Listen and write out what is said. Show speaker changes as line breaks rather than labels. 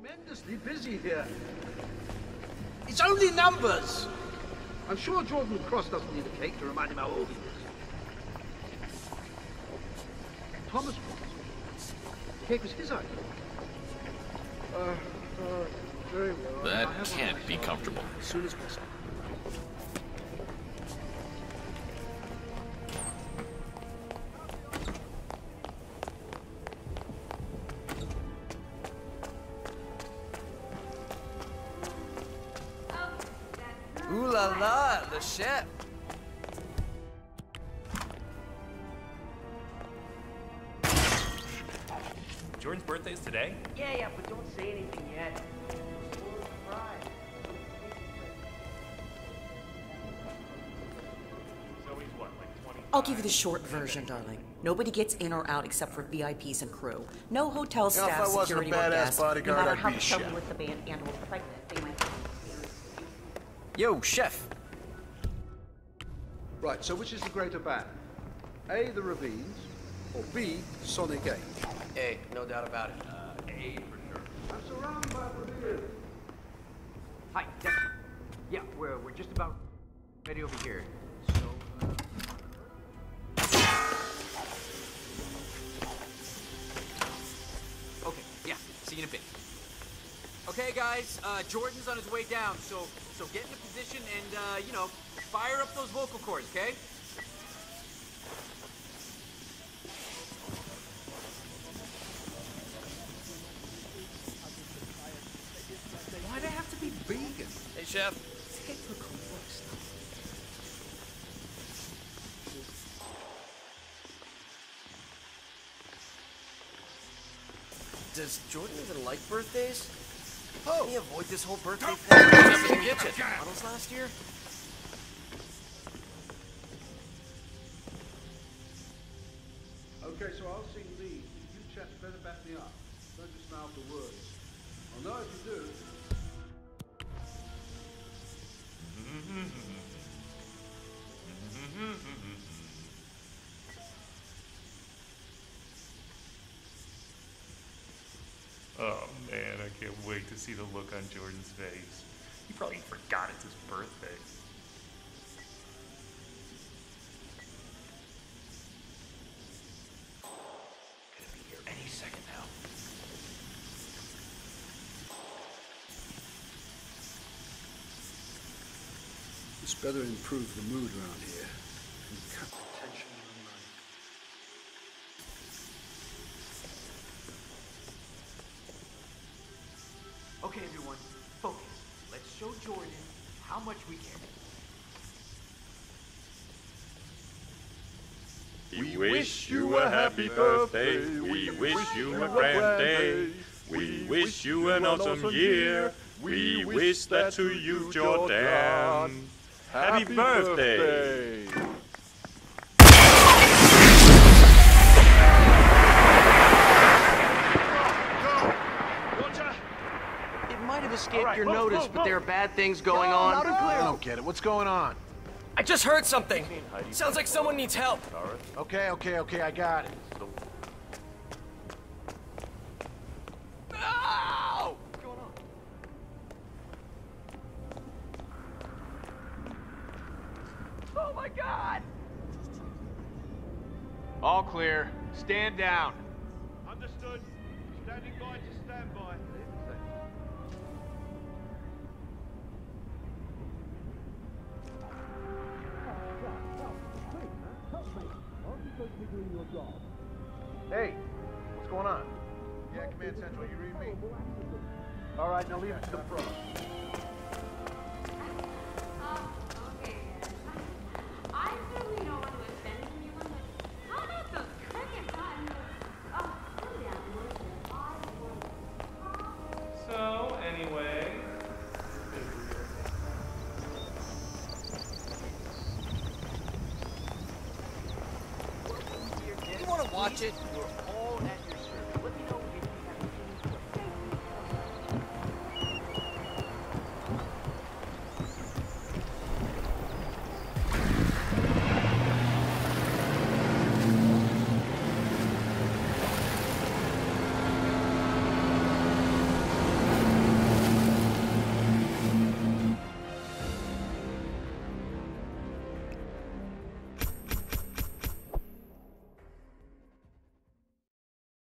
tremendously busy here. It's only numbers. I'm sure Jordan Cross doesn't need a cake to remind him how old he is. Thomas Cross. The cake was his idea. Uh, uh, very well.
That
I have one
can't be comfortable.
As soon as possible.
Ooh la la, the chef.
Jordan's birthday's today?
Yeah, yeah, but don't say anything yet.
So he's what, like 20?
I'll give you the short version, darling. Nobody gets in or out except for VIPs and crew. No hotel
You know, if
staff,
I wasn't a
security, or
badass
guests. No
bodyguard,
matter
I'd
how
be a
trouble with the band and or pregnant, they might
Yo, chef.
Right, so which is the greater band? A, the Ravines, or B, Sonic A?
Hey, no doubt about it.
Uh, A for sure.
I'm surrounded by Ravines.
Hi, Dexter. Yeah, we're, we're just about ready over here. So, uh... Okay, yeah, see you in a bit. Okay, guys, uh, Jordan's on his way down, so so get into position and, uh, you know, fire up those vocal cords, okay?
Why do they have to be vegan?
Hey, chef. Does Jordan even like birthdays? Oh. Can he avoid this whole birthday thing? Up in the kitchen. Models last year?
Okay, so I'll sing lead. You chaps better back me up. Don't just mouth the words. I'll know if you do.
Oh man, I can't wait to see the look on Jordan's face. He probably forgot it's his birthday.
Gonna be here any second now.
It's better improve the mood around here. And cut the tension
Okay, everyone, focus. Let's show Jordan how much we care.
We wish you a happy birthday. We wish you a grand day. We wish you an awesome year. We wish that to you, Jordan. Happy birthday.
Might have escaped your notice, but there are bad things going on.
I don't get it. What's going on?
I just heard something. Sounds like someone needs help.
Okay, okay, okay, I got it.
Ow!
Oh my god!
All clear. Stand down.
Understood. Standing by to stand by.
Hey, what's going on? Yeah, Command Central, you read me? All right, now leave it to the pros.
You watch it?